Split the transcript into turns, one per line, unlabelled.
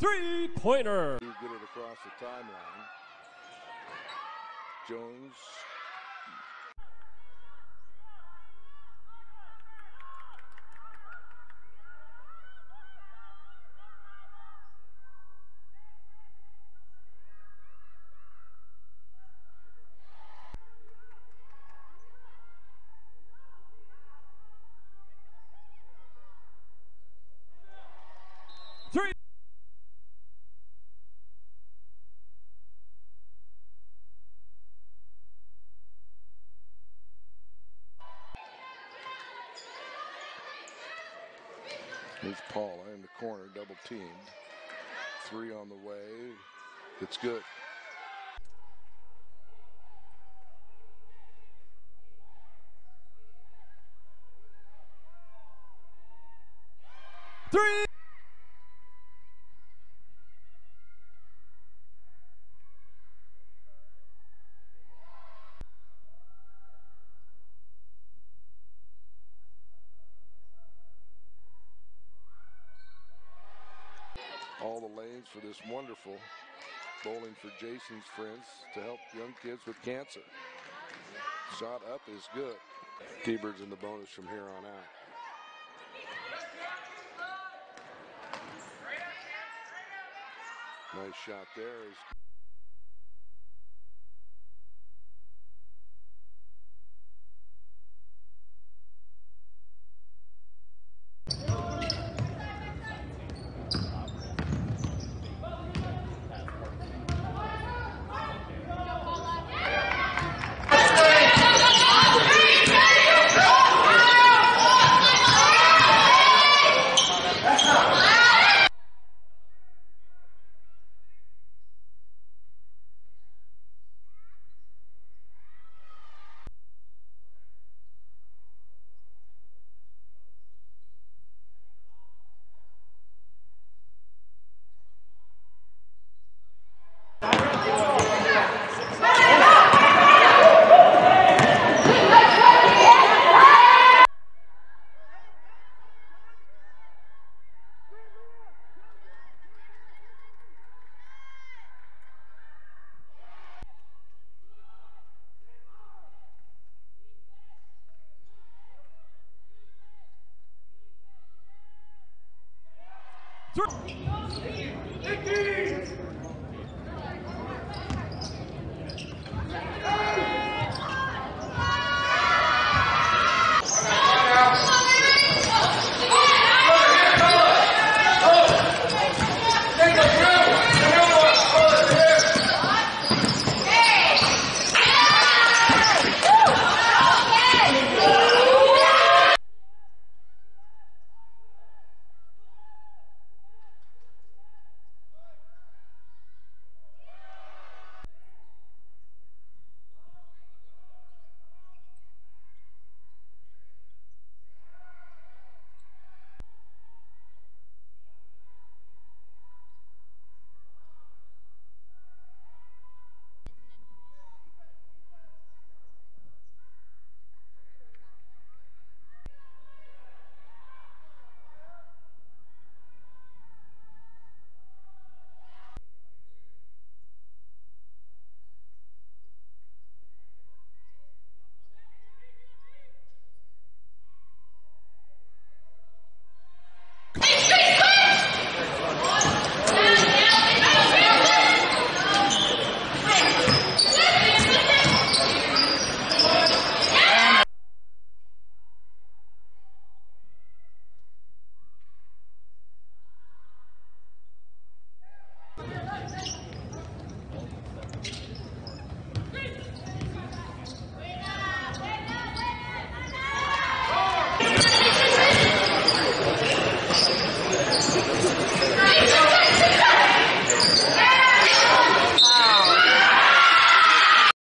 Three pointer.
Get it across the timeline. Jones. Here's Paula in the corner, double teamed. Three on the way. It's good.
Three.
For this wonderful Bowling for Jason's Friends to help young kids with cancer. Shot up is good. T-Birds in the bonus from here on out. Nice shot there.
Three.